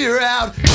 figure out